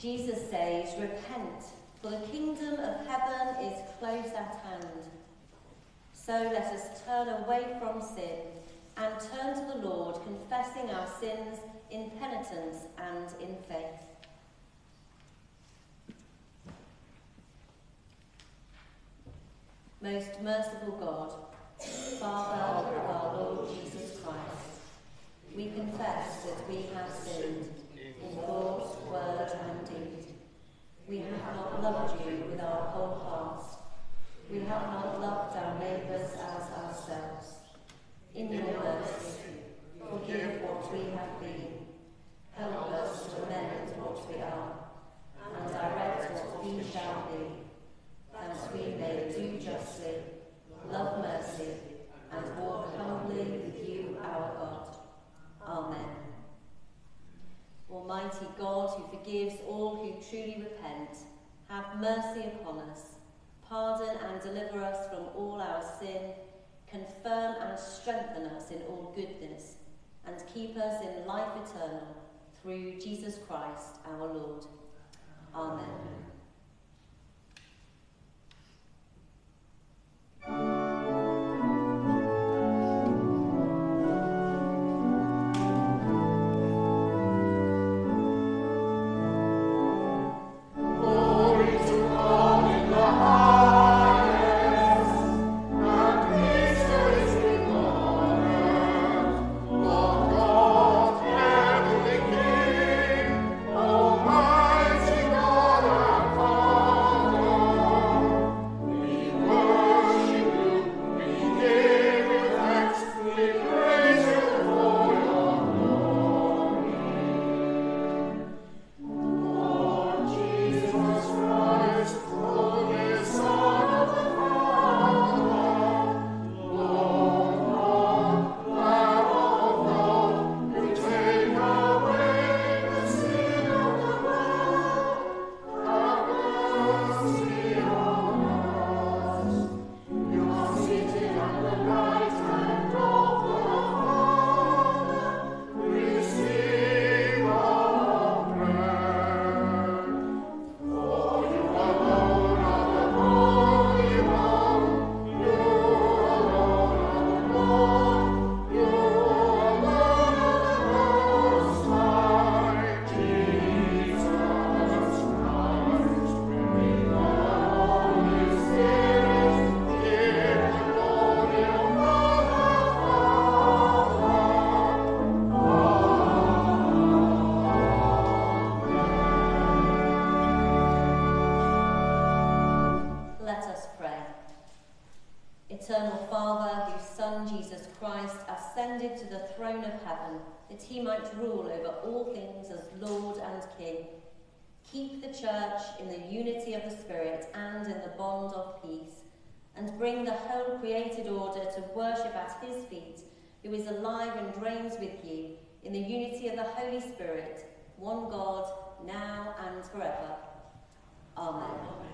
Jesus says, Repent, for the kingdom of heaven is close at hand. So let us turn away from sin and turn to the Lord, confessing our sins in penitence and in faith. Most merciful God, Father in the unity of the Spirit and in the bond of peace, and bring the whole created order to worship at his feet, who is alive and reigns with you in the unity of the Holy Spirit, one God, now and forever. Amen. Amen.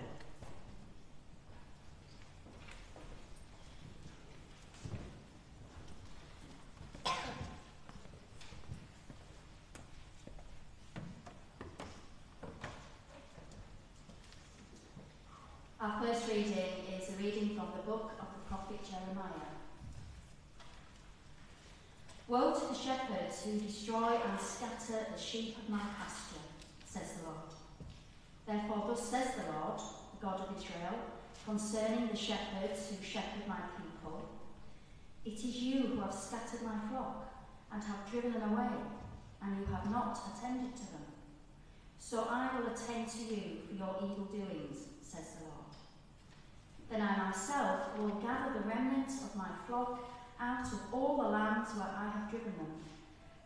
Our first reading is a reading from the book of the prophet Jeremiah. Woe to the shepherds who destroy and scatter the sheep of my pasture, says the Lord. Therefore, thus says the Lord, the God of Israel, concerning the shepherds who shepherd my people It is you who have scattered my flock and have driven them away, and you have not attended to them. So I will attend to you for your evil doings. Then I myself will gather the remnants of my flock out of all the lands where I have driven them,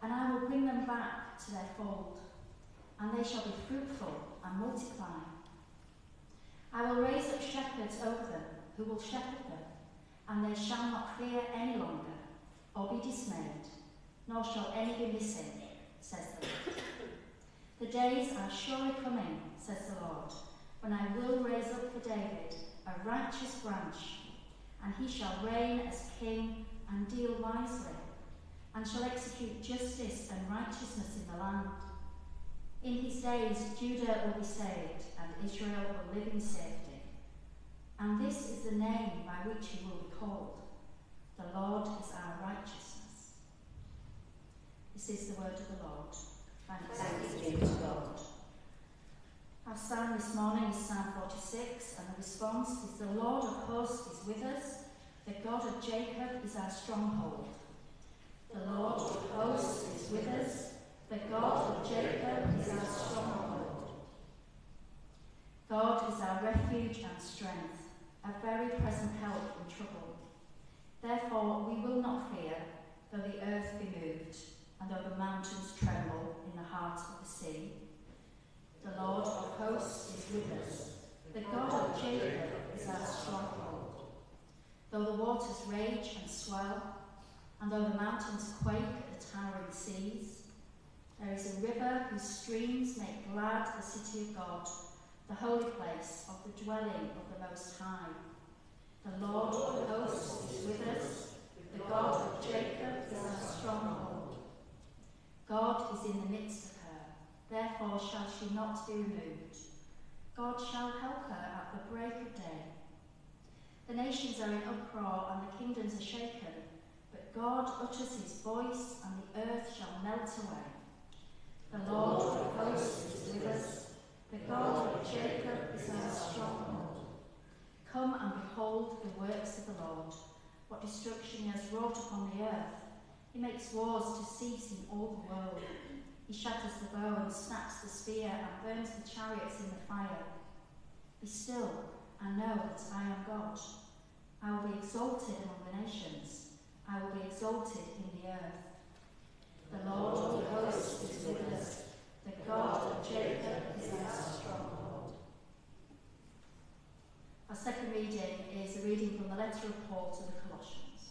and I will bring them back to their fold, and they shall be fruitful and multiply. I will raise up shepherds over them who will shepherd them, and they shall not fear any longer, or be dismayed, nor shall any be missing, says the Lord. The days are surely coming, says the Lord, when I will raise up for David a righteous branch, and he shall reign as king and deal wisely, and shall execute justice and righteousness in the land. In his days Judah will be saved, and Israel will live in safety. And this is the name by which he will be called. The Lord is our righteousness. This is the word of the Lord. Thanks, Thanks be to God. Our psalm this morning is Psalm 46, and the response is The Lord of hosts is with us, the God of Jacob is our stronghold. The Lord of hosts is with us, the God of Jacob is our stronghold. God is our refuge and strength, a very present help in trouble. Therefore we will not fear, though the earth be moved, and though the mountains tremble in the heart of the sea. The Lord of hosts is with us. The God of Jacob is our stronghold. Though the waters rage and swell, and though the mountains quake at the towering seas, there is a river whose streams make glad the city of God, the holy place of the dwelling of the Most High. The Lord of hosts is with us, the God of Jacob is our stronghold. God is in the midst therefore shall she not be removed. God shall help her at the break of day. The nations are in uproar and the kingdoms are shaken, but God utters his voice and the earth shall melt away. The Lord of hosts is with us. The God of Jacob is our stronghold. Come and behold the works of the Lord, what destruction he has wrought upon the earth. He makes wars to cease in all the world. He shatters the bow and snaps the spear and burns the chariots in the fire. Be still and know that I am God. I will be exalted among the nations. I will be exalted in the earth. The Lord of hosts is with us. The God of Jacob is our stronghold. Our second reading is a reading from the letter of Paul to the Colossians.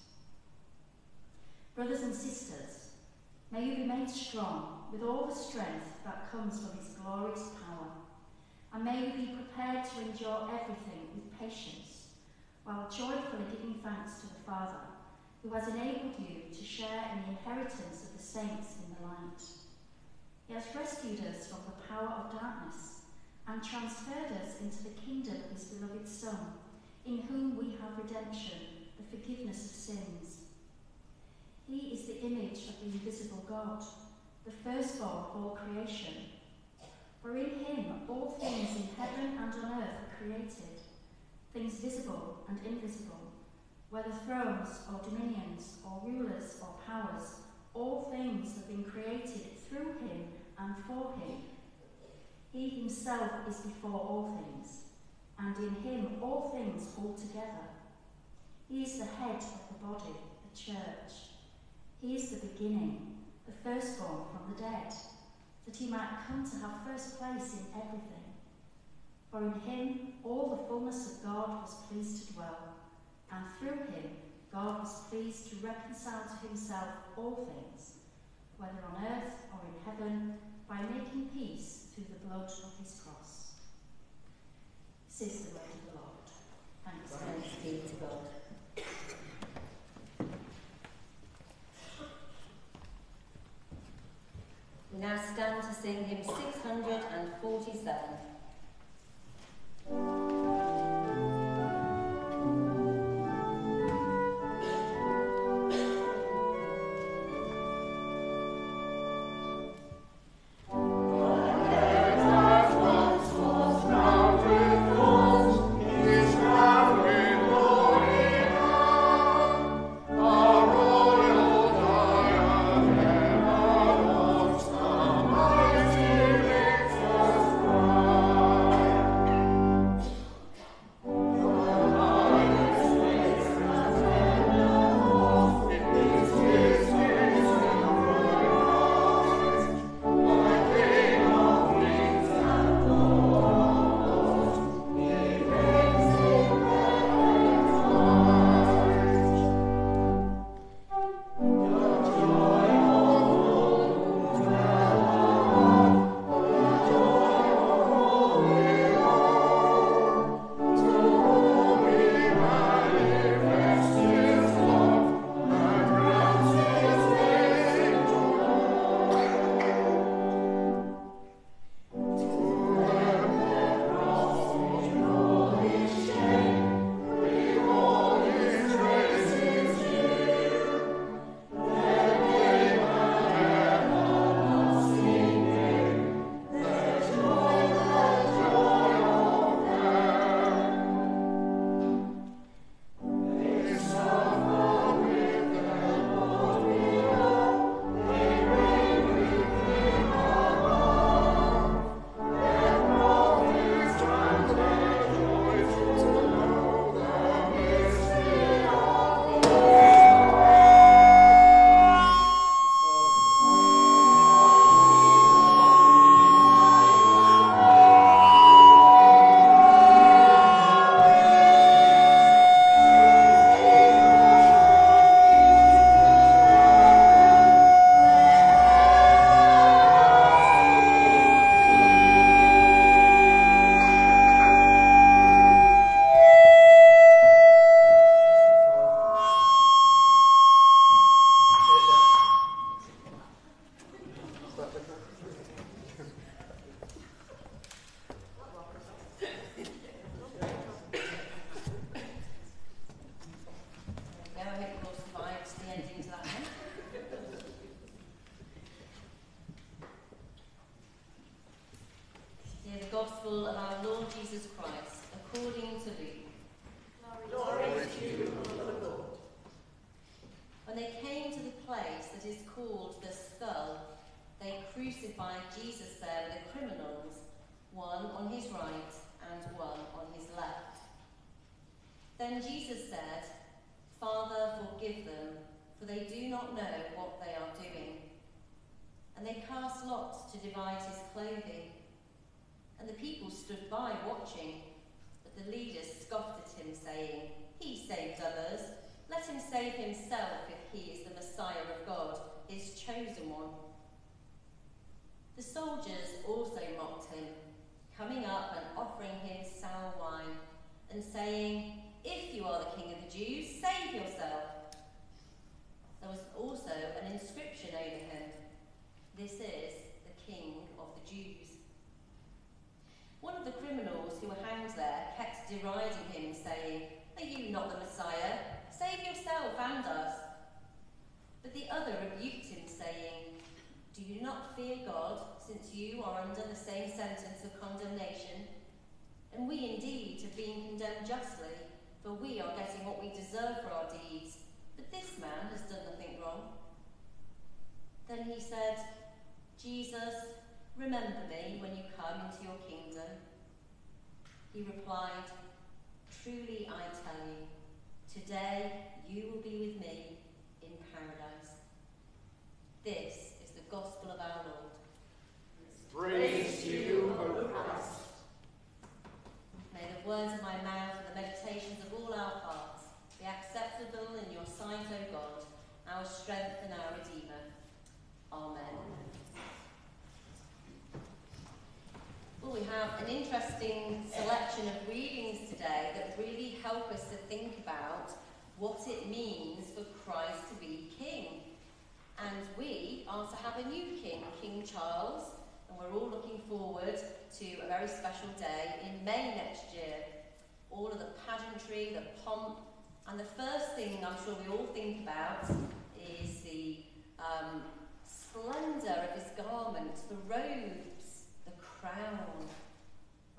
Brothers and sisters, may you be made strong with all the strength that comes from his glorious power, and may you be prepared to endure everything with patience, while joyfully giving thanks to the Father who has enabled you to share in the inheritance of the saints in the light. He has rescued us from the power of darkness and transferred us into the kingdom of his beloved Son, in whom we have redemption, the forgiveness of sins. He is the image of the invisible God, the firstborn of all creation. For in him all things in heaven and on earth are created, things visible and invisible whether thrones or dominions or rulers or powers, all things have been created through him and for him. He himself is before all things, and in him all things hold together. He is the head of the body, the church. He is the beginning, the firstborn from the dead, that he might come to have first place in everything. For in him all the fullness of God was pleased to dwell and through him God was pleased to reconcile to himself all things, whether on earth or in heaven, by making peace through the blood of his cross. This is the word of the Lord. You are under the same sentence of condemnation? And we indeed have been condemned justly, for we are getting what we deserve for our deeds. But this man has done nothing wrong. Then he said, Jesus, remember me when you come into your kingdom. He replied, Truly I tell you, today you will be with me in paradise. This is the gospel of our Lord. Praise to you, O Christ. May the words of my mouth and the meditations of all our hearts be acceptable in your sight, O God, our strength and our Redeemer. Amen. Well, we have an interesting selection of readings today that really help us to think about what it means for Christ to be king. And we are to have a new king, King Charles, we're all looking forward to a very special day in May next year. All of the pageantry, the pomp, and the first thing I'm sure we all think about is the um, splendour of his garments, the robes, the crown.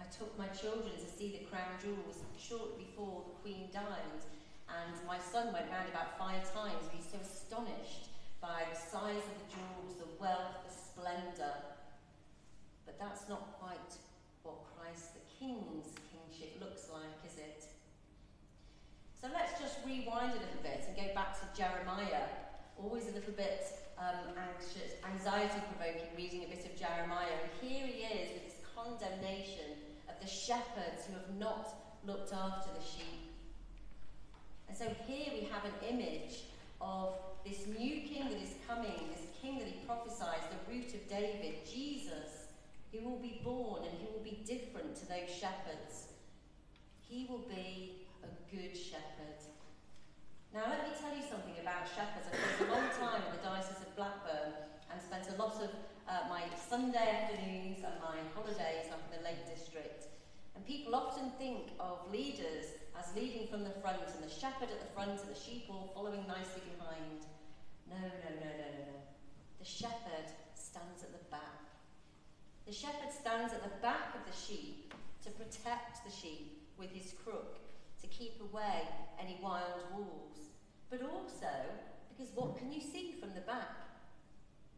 I took my children to see the crown jewels shortly before the Queen died, and my son went round about five times. He was so astonished by the size of the jewels, the wealth, the splendour. But that's not quite what Christ the King's kingship looks like, is it? So let's just rewind a little bit and go back to Jeremiah. Always a little bit um, anxious, anxiety provoking reading a bit of Jeremiah. And here he is with his condemnation of the shepherds who have not looked after the sheep. And so here we have an image of this new king that is coming, this king that he prophesies, the root of David, Jesus, who will be born and he will be different to those shepherds. He will be a good shepherd. Now, let me tell you something about shepherds. I've spent a long time in the Diocese of Blackburn and spent a lot of uh, my Sunday afternoons and my holidays up in the Lake District. And people often think of leaders as leading from the front and the shepherd at the front and the sheep all following nicely behind. No, no, no, no, no, no. The shepherd stands at the back. The shepherd stands at the back of the sheep to protect the sheep with his crook, to keep away any wild wolves. But also, because what can you see from the back?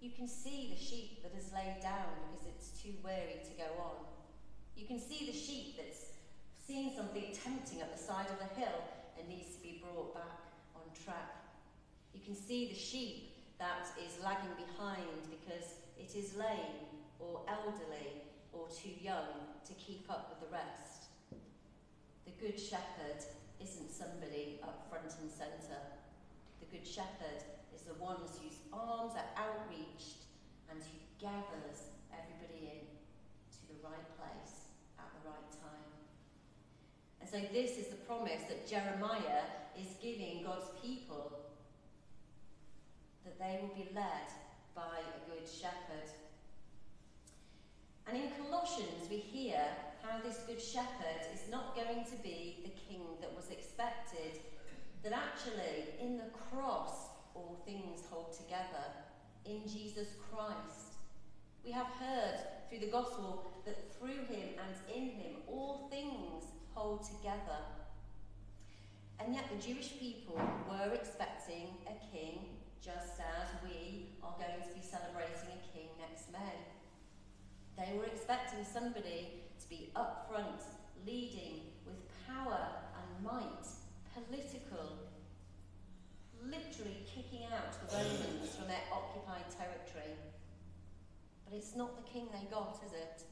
You can see the sheep that has laid down because it's too weary to go on. You can see the sheep that's seen something tempting at the side of the hill and needs to be brought back on track. You can see the sheep that is lagging behind because it is lame or elderly or too young to keep up with the rest. The Good Shepherd isn't somebody up front and centre. The Good Shepherd is the one whose arms are outreached and who gathers everybody in to the right place at the right time. And so, this is the promise that Jeremiah is giving God's people that they will be led by a good shepherd. And in Colossians, we hear how this good shepherd is not going to be the king that was expected, that actually, in the cross, all things hold together. In Jesus Christ. We have heard through the gospel that through him and in him all things hold together. And yet the Jewish people were expecting a king, just as we are going to be celebrating a king next May. They were expecting somebody to be up front, leading with power and might, political, literally kicking out the Romans from their occupied territory. But it's not the king they got, is it?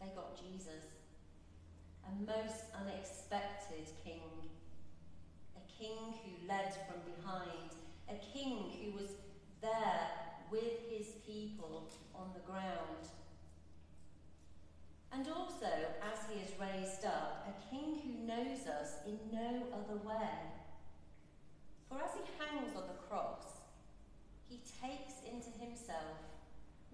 They got Jesus. A most unexpected king. A king who led from behind. A king who was there with his people on the ground. And also, as he is raised up, a king who knows us in no other way. For as he hangs on the cross, he takes into himself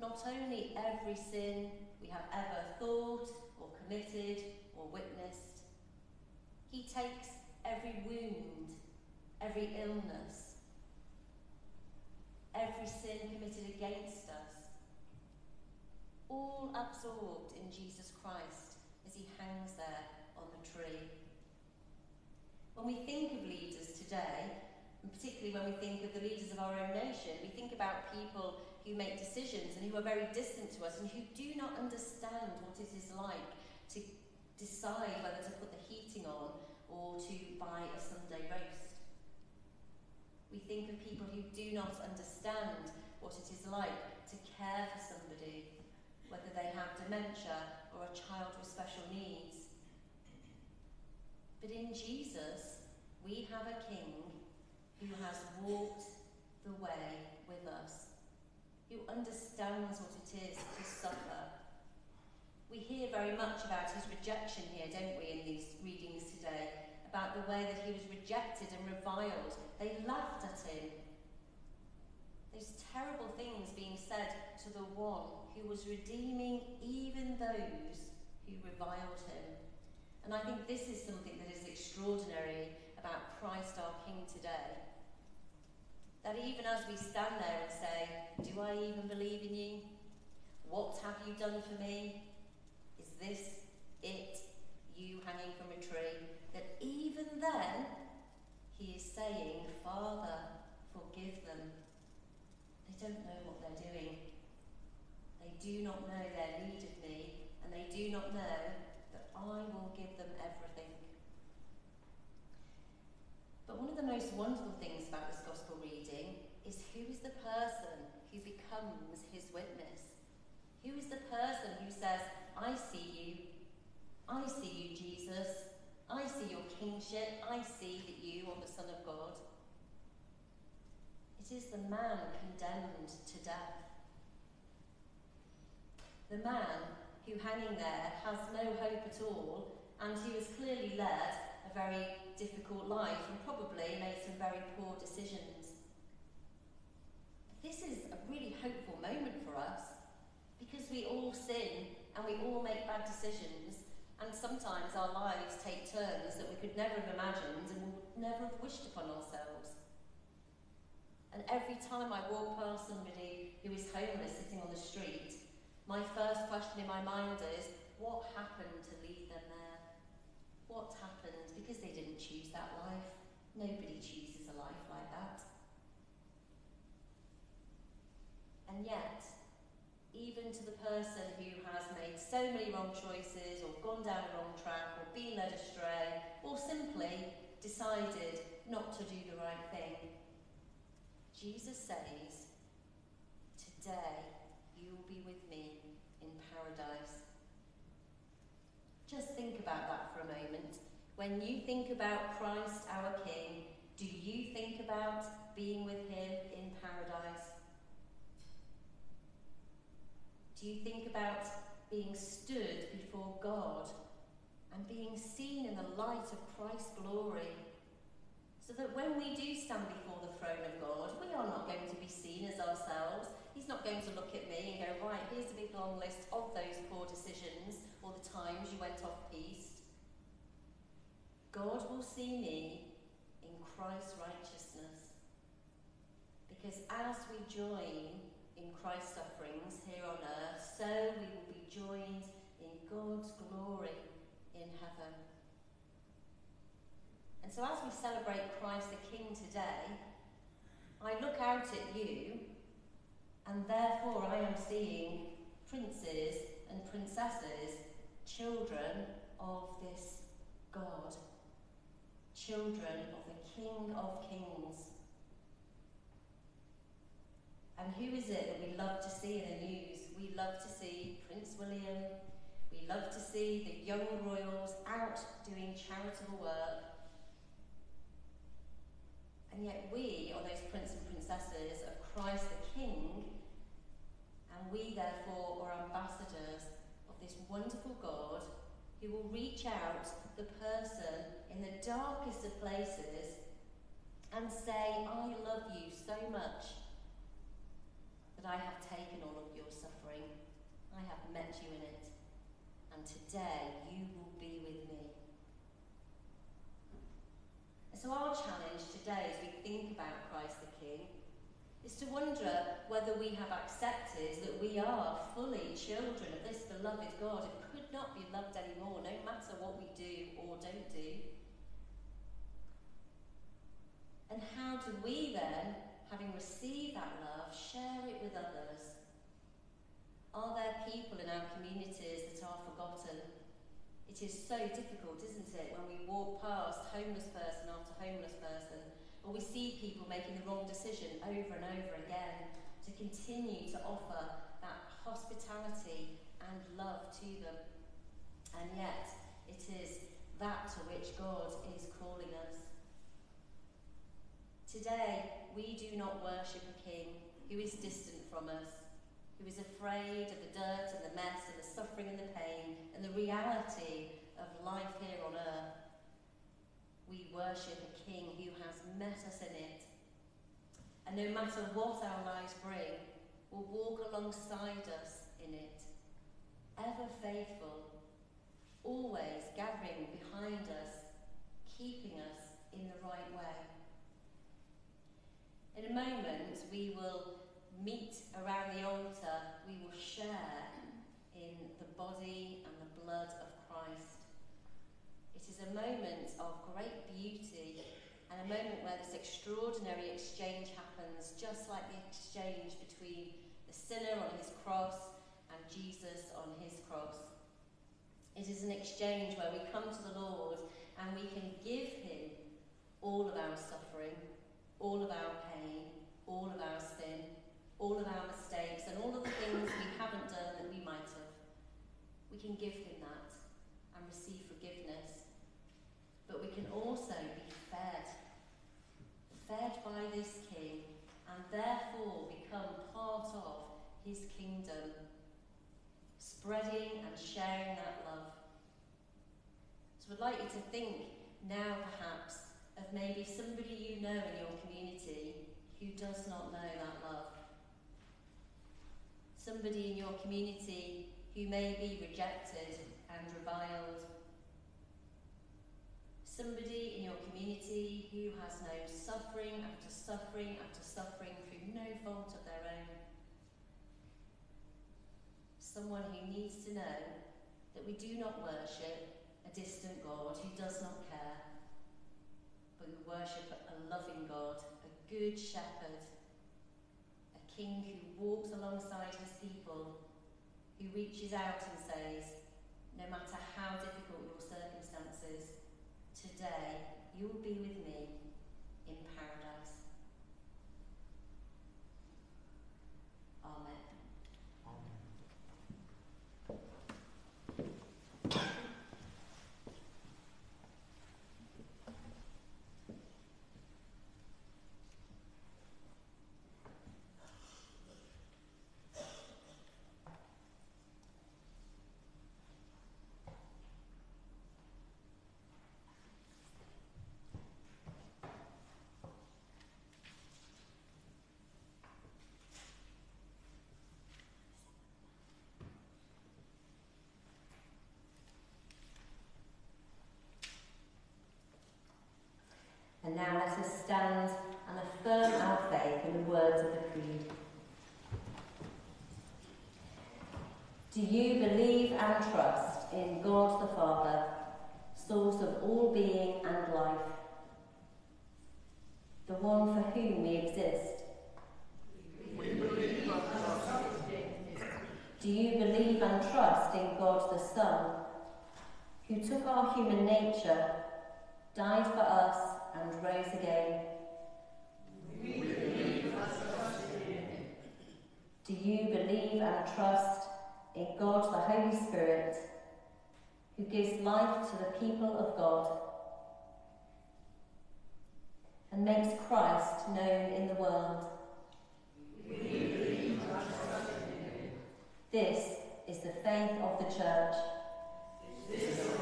not only every sin we have ever thought or committed or witnessed, he takes every wound, every illness, every sin committed against us, all absorbed in Jesus Christ as he hangs there on the tree. When we think of leaders today, and particularly when we think of the leaders of our own nation, we think about people who make decisions and who are very distant to us and who do not understand what it is like to decide whether to put the heating on or to buy a Sunday roast. We think of people who do not understand what it is like to care for somebody, whether they have dementia or a child with special needs. But in Jesus, we have a King who has walked the way with us, who understands what it is to suffer. We hear very much about his rejection here, don't we, in these readings today, about the way that he was rejected and reviled. They laughed at him. Those terrible things being said to the one who was redeeming even those who reviled him. And I think this is something that is extraordinary about Christ our King today. That even as we stand there and say, Do I even believe in you? What have you done for me? Is this it, you hanging from a tree? That even then, he is saying, Father, forgive them. Don't know what they're doing. They do not know their need of me, and they do not know that I will give them everything. But one of the most wonderful things about this gospel reading is who is the person who becomes his witness? Who is the person who says, I see you, I see you, Jesus, I see your kingship, I see that you are the Son of God? Is the man condemned to death. The man who, hanging there, has no hope at all and who has clearly led a very difficult life and probably made some very poor decisions. This is a really hopeful moment for us because we all sin and we all make bad decisions, and sometimes our lives take turns that we could never have imagined and would never have wished upon ourselves. And every time I walk past somebody who is homeless sitting on the street, my first question in my mind is what happened to lead them there? What happened? Because they didn't choose that life. Nobody chooses a life like that. And yet, even to the person who has made so many wrong choices, or gone down a wrong track, or been led astray, or simply decided not to do the right thing, Jesus says, Today you will be with me in paradise. Just think about that for a moment. When you think about Christ our King, do you think about being with him in paradise? Do you think about being stood before God and being seen in the light of Christ's glory? So that when we do stand before the throne of God, we are not going to be seen as ourselves. He's not going to look at me and go, right, here's a big long list of those poor decisions or the times you went off piste. God will see me in Christ's righteousness. Because as we join in Christ's sufferings here on earth, so we will be joined in God's so as we celebrate Christ the King today, I look out at you and therefore I am seeing princes and princesses, children of this God, children of the King of Kings. And who is it that we love to see in the news? We love to see Prince William, we love to see the young royals out doing charitable work. And yet we are those prince and princesses of Christ the King, and we therefore are ambassadors of this wonderful God who will reach out to the person in the darkest of places and say, I love you so much that I have taken all of your suffering. I have met you in it and today you will be with me. And so, our challenge today as we think about Christ the King is to wonder whether we have accepted that we are fully children of this beloved God who could not be loved anymore, no matter what we do or don't do. And how do we then, having received that love, share it with others? Are there people in our communities that are forgotten? It is so difficult, isn't it, when we walk past homeless person after homeless person, or we see people making the wrong decision over and over again, to continue to offer that hospitality and love to them. And yet, it is that to which God is calling us. Today, we do not worship a king who is distant from us, who is afraid of the dirt and the mess and the suffering and the pain and the reality of life here on earth. We worship a King who has met us in it. And no matter what our lives bring, will walk alongside us in it, ever faithful, always gathering behind us, keeping us in the right way. In a moment, we will meet around the altar, we will share in the body and the blood of Christ. It is a moment of great beauty and a moment where this extraordinary exchange happens, just like the exchange between the sinner on his cross and Jesus on his cross. It is an exchange where we come to the Lord and we can give him all of our suffering, all of our pain, all of our sin, all of our mistakes and all of the things we haven't done that we might have. We can give him that and receive forgiveness. But we can also be fed, fed by this king, and therefore become part of his kingdom, spreading and sharing that love. So I'd like you to think now perhaps of maybe somebody you know in your community who does not know that love somebody in your community who may be rejected and reviled, somebody in your community who has known suffering after suffering after suffering through no fault of their own, someone who needs to know that we do not worship a distant God who does not care, but we worship a loving God, a good shepherd king who walks alongside his people, who reaches out and says, No matter how difficult your circumstances, today you will be with me in paradise. Amen. And now let us stand and affirm our faith in the words of the Creed. Do you believe and trust in God the Father, source of all being and life, the one for whom we exist? We believe and trust Do you believe and trust in God the Son, who took our human nature, died for us, and rose again? We believe and trust in. Do you believe and trust in God the Holy Spirit, who gives life to the people of God and makes Christ known in the world? We believe and trust in. This is the faith of the Church. This is faith.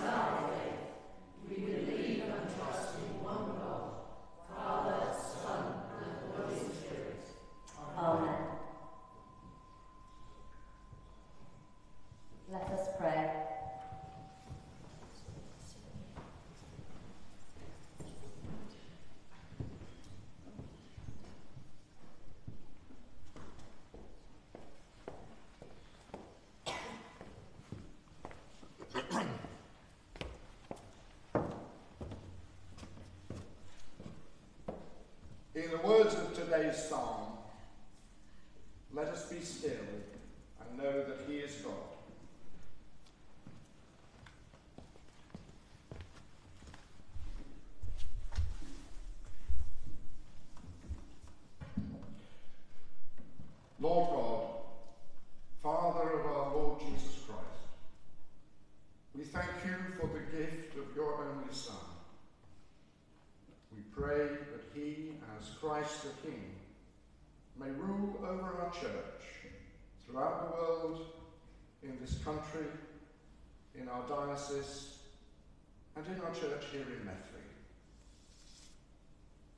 We believe and trust in one God, Father, Son, and Holy Spirit. Amen. Let us pray. In the words of today's psalm, let us be still and know that He is God. Lord God, Father of our Lord Jesus Christ, we thank you for the gift of your only Son. We pray that he, as Christ the King, may rule over our church throughout the world, in this country, in our diocese, and in our church here in Methley.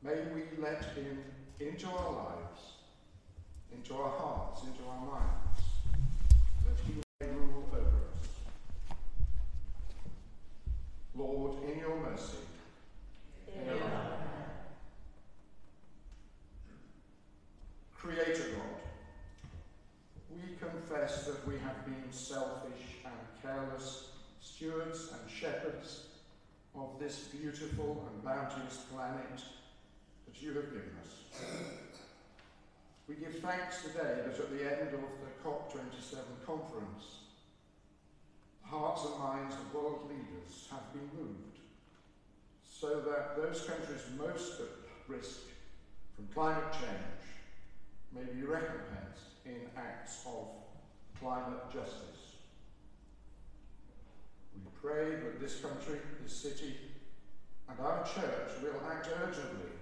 May we let him into our lives, into our hearts, into our minds, that he may rule over us. Lord, in your mercy, Amen. Creator God, we confess that we have been selfish and careless stewards and shepherds of this beautiful and bounteous planet that you have given us. We give thanks today that at the end of the COP27 conference, the hearts and minds of world leaders have been moved so that those countries most at risk from climate change may be recompensed in acts of climate justice. Pray that this country, this city, and our church will act urgently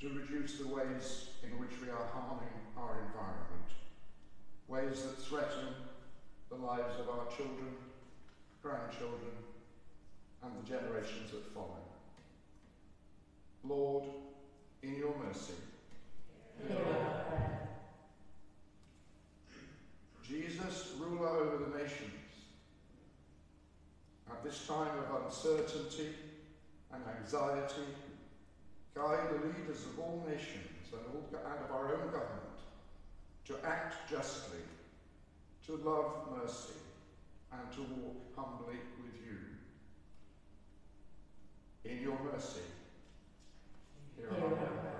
to reduce the ways in which we are harming our environment, ways that threaten the lives of our children, grandchildren, and the generations that follow. Lord, in your mercy, prayer. Jesus, ruler over the nations, at this time of uncertainty and anxiety, guide the leaders of all nations and, all, and of our own government to act justly, to love mercy, and to walk humbly with you. In your mercy, hear our prayer.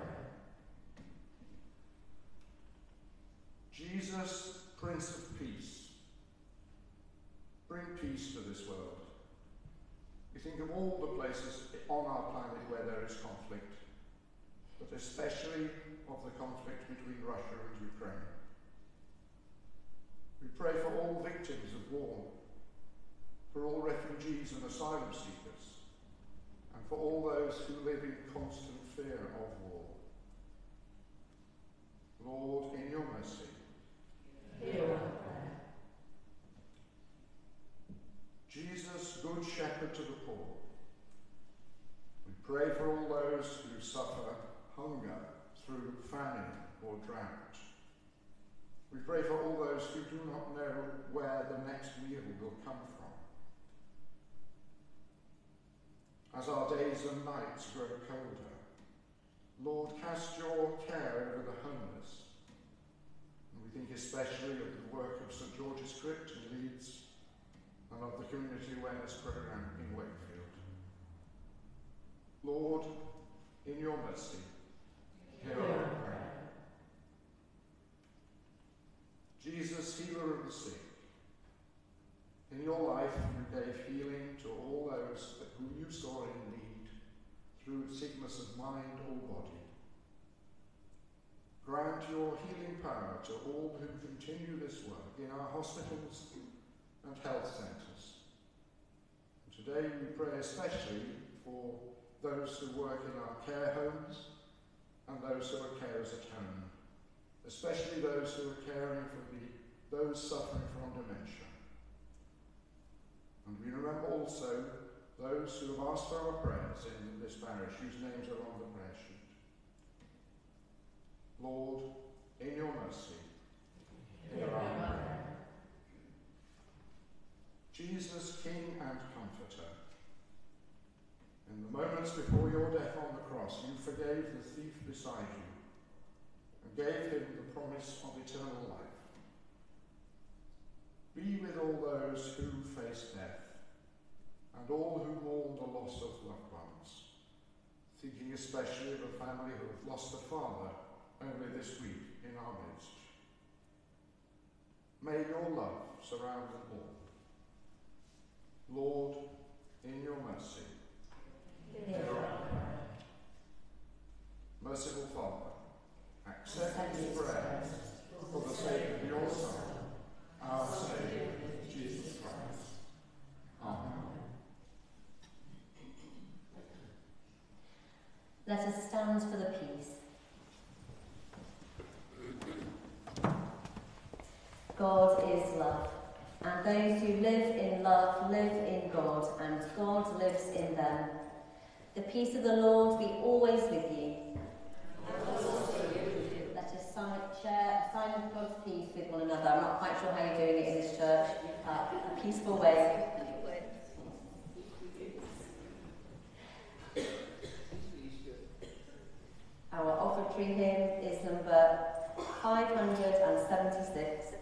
Jesus, Prince of Peace, bring peace to this world. We think of all the places on our planet where there is conflict, but especially of the conflict between Russia and Ukraine. We pray for all victims of war, for all refugees and asylum seekers, and for all those who live in constant fear of war. Lord, in your mercy, Hear our prayer. Jesus, Good Shepherd to the poor. We pray for all those who suffer hunger through famine or drought. We pray for all those who do not know where the next meal will come from. As our days and nights grow colder, Lord, cast your care over the homeless. And we think especially of the work of St George's Crypt in Leeds and of the Community Awareness Programme in Wakefield. Lord, in your mercy, Hear our prayer. Jesus, healer of the sick, in your life you gave healing to all those whom you saw in need through sickness of mind or body. Grant your healing power to all who continue this work in our hospitals and health centres. Today we pray especially for those who work in our care homes and those who are carers at home, especially those who are caring for the, those suffering from dementia. And we remember also those who have asked for our prayers in this parish, whose names are on the prayer sheet. Lord, in your mercy, hear our prayer. Jesus, King and Comforter, in the moments before your death on the cross, you forgave the thief beside you and gave him the promise of eternal life. Be with all those who face death and all who mourn the loss of loved ones, thinking especially of a family who have lost a father only this week in our midst. May your love surround them all. Lord, in your mercy, hear our prayer. Merciful Father, accept these prayers for the sake of your Son, our Saviour, Jesus Christ. Amen. Let us stand for the peace. God is love, and those who live in love live in God, and God lives in them. The peace of the Lord be always with you. Let us share a sign of God's peace with one another. I'm not quite sure how you're doing it in this church. Uh, a peaceful way. Our offertory hymn is number 576.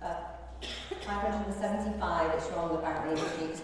Uh, 575, it's wrong apparently in the sheet.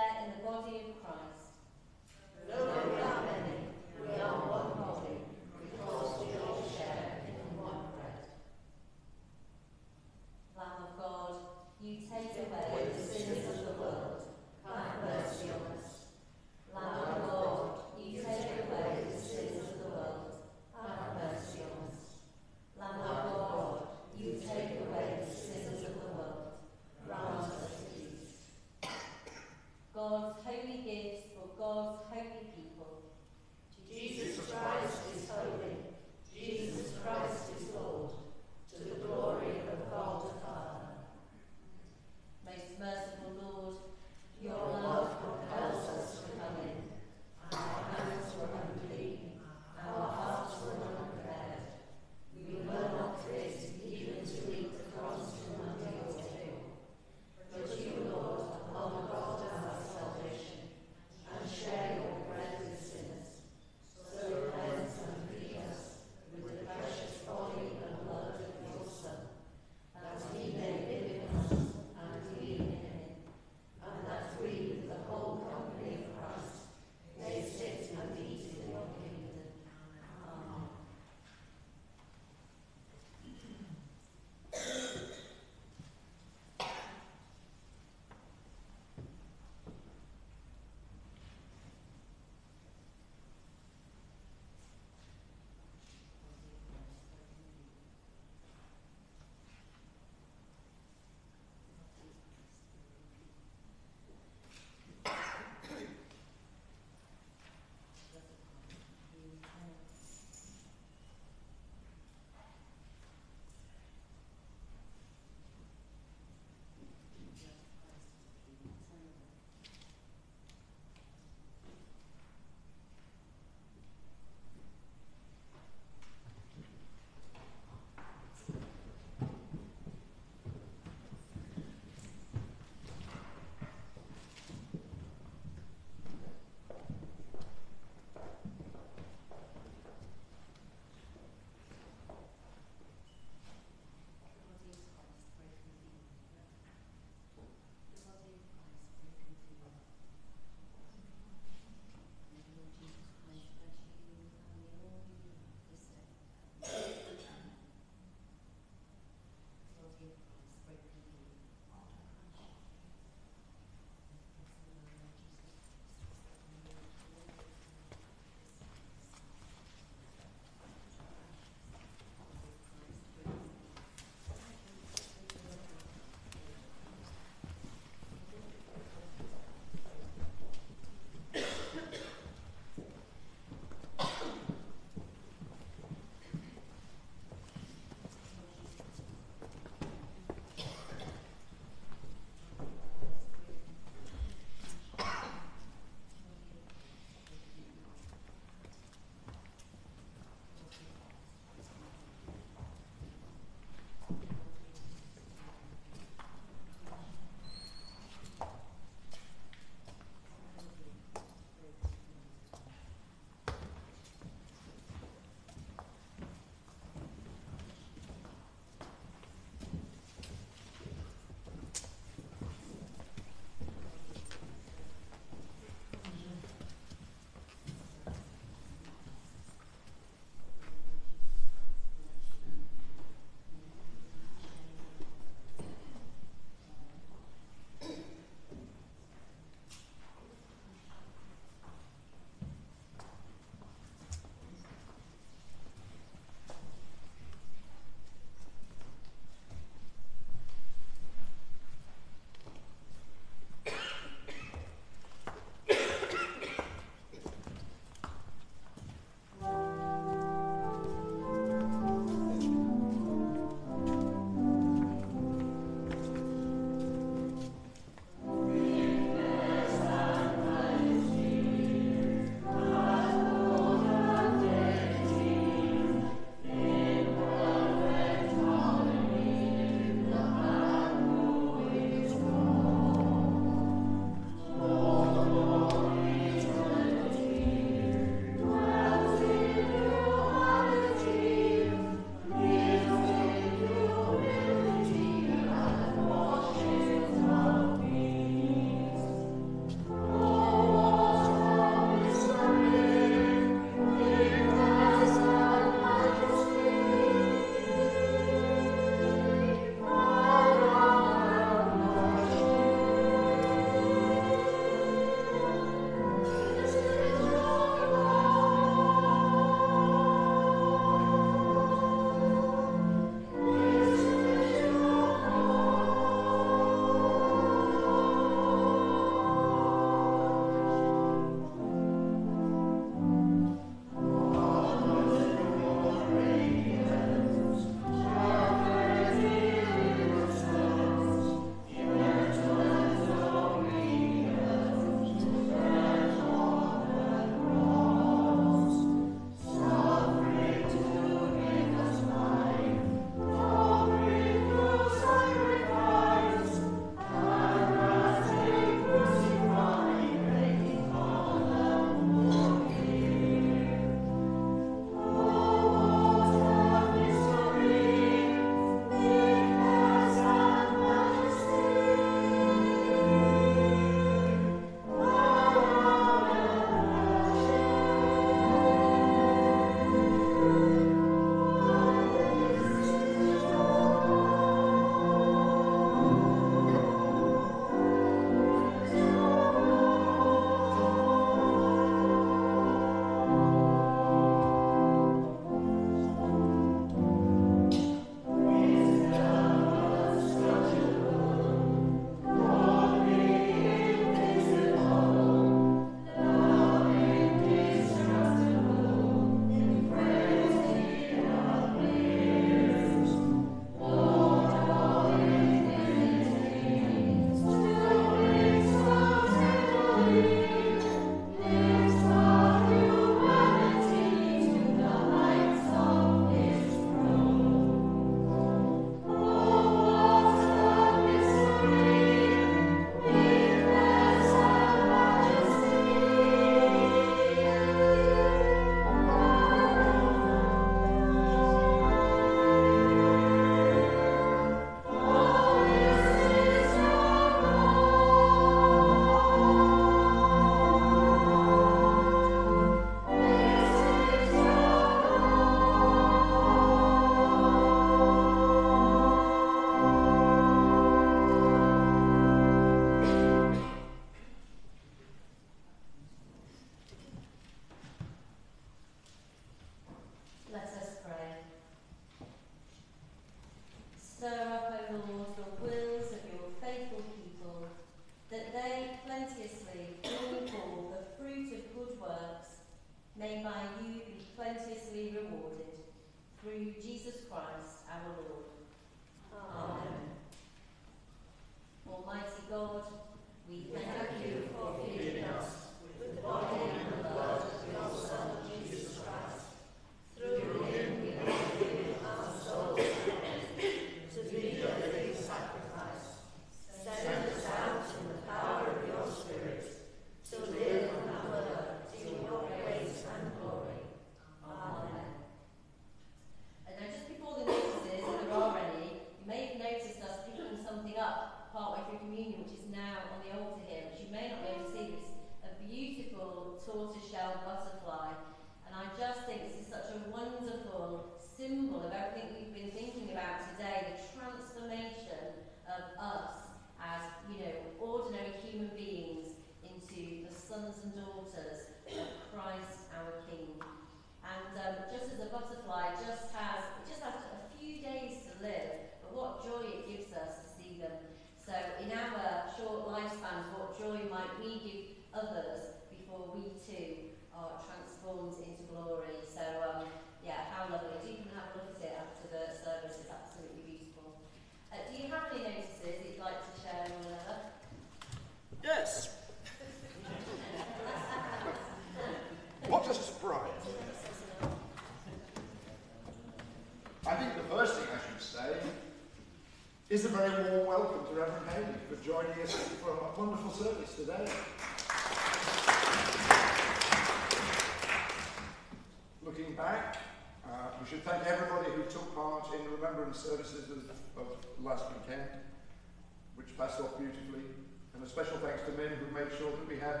Thanks to men who made sure that we had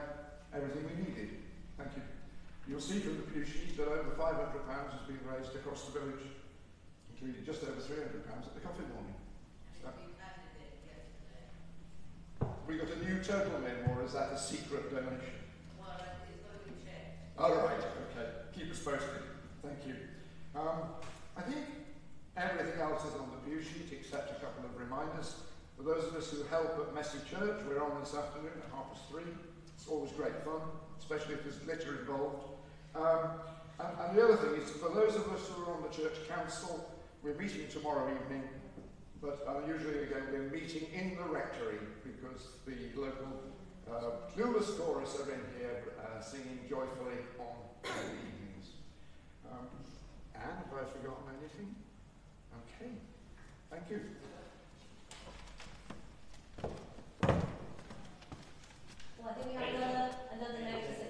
everything we needed. Thank you. You'll see from the pew sheet that over £500 has been raised across the village, including just over £300 at the coffee morning. So, we got a new total then, or is that a secret donation? All right, okay. Keep us posted. Thank you. Um, I think everything else is on the pew sheet except a couple of reminders. For those of us who help at Messy Church, we're on this afternoon at half past three. It's always great fun, especially if there's litter involved. Um, and, and the other thing is, for those of us who are on the church council, we're meeting tomorrow evening, but unusually again, we're meeting in the rectory because the local uh, clueless chorus are in here uh, singing joyfully on the evenings. Um, and have I forgotten anything? Okay, thank you. Well, I think we have another, another notice